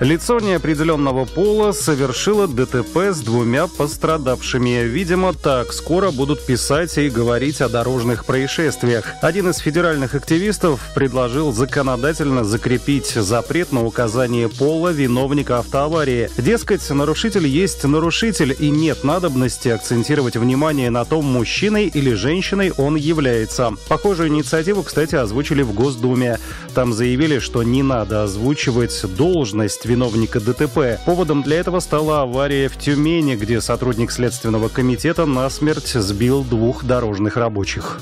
Лицо неопределенного пола совершило ДТП с двумя пострадавшими. Видимо, так скоро будут писать и говорить о дорожных происшествиях. Один из федеральных активистов предложил законодательно закрепить запрет на указание пола виновника автоаварии. Дескать, нарушитель есть нарушитель и нет надобности акцентировать внимание на том, мужчиной или женщиной он является. Похожую инициативу, кстати, озвучили в Госдуме. Там заявили, что не надо озвучивать должность виновника ДТП. Поводом для этого стала авария в Тюмени, где сотрудник Следственного комитета насмерть сбил двух дорожных рабочих.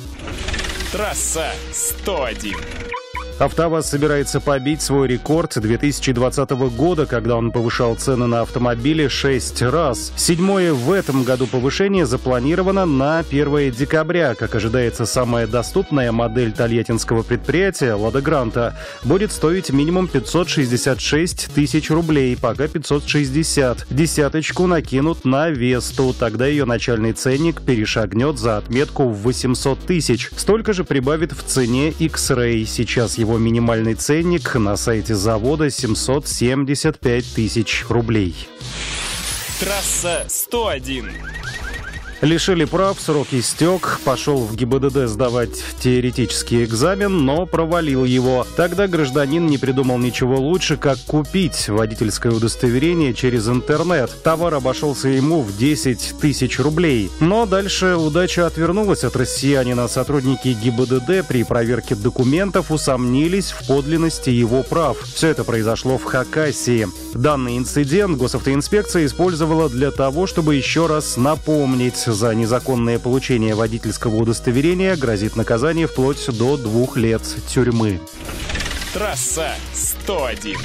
Трасса 101. АвтоВАЗ собирается побить свой рекорд 2020 года, когда он повышал цены на автомобили 6 раз. Седьмое в этом году повышение запланировано на 1 декабря. Как ожидается, самая доступная модель тольяттинского предприятия «Лада Гранта» будет стоить минимум 566 тысяч рублей, пока 560. Десяточку накинут на Весту, тогда ее начальный ценник перешагнет за отметку в 800 тысяч. Столько же прибавит в цене X-Ray. Сейчас его его минимальный ценник на сайте завода 775 тысяч рублей. Трасса 101. Лишили прав, срок истек, пошел в ГИБДД сдавать теоретический экзамен, но провалил его. Тогда гражданин не придумал ничего лучше, как купить водительское удостоверение через интернет. Товар обошелся ему в 10 тысяч рублей. Но дальше удача отвернулась от россиянина. Сотрудники ГИБДД при проверке документов усомнились в подлинности его прав. Все это произошло в Хакасии. Данный инцидент госавтоинспекция использовала для того, чтобы еще раз напомнить за незаконное получение водительского удостоверения грозит наказание вплоть до двух лет тюрьмы. Трасса 101.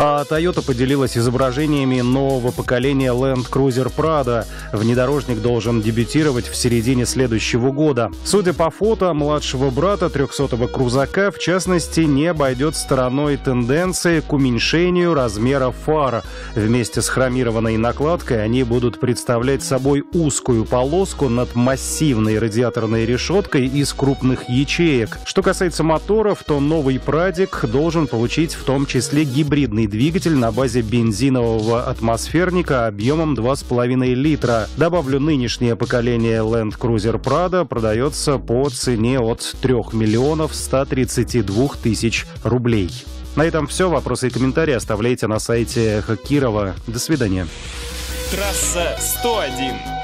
А Toyota поделилась изображениями нового поколения Land Cruiser Prado. Внедорожник должен дебютировать в середине следующего года. Судя по фото, младшего брата 300-го крузака, в частности, не обойдет стороной тенденции к уменьшению размера фар. Вместе с хромированной накладкой они будут представлять собой узкую полоску над массивной радиаторной решеткой из крупных ячеек. Что касается моторов, то новый Прадик должен получить в том числе гибридный двигатель на базе бензинового атмосферника объемом 2,5 литра. Добавлю, нынешнее поколение Land Cruiser Prado продается по цене от 3 миллионов 132 тысяч рублей. На этом все. Вопросы и комментарии оставляйте на сайте Хакирова. До свидания. Трасса 101.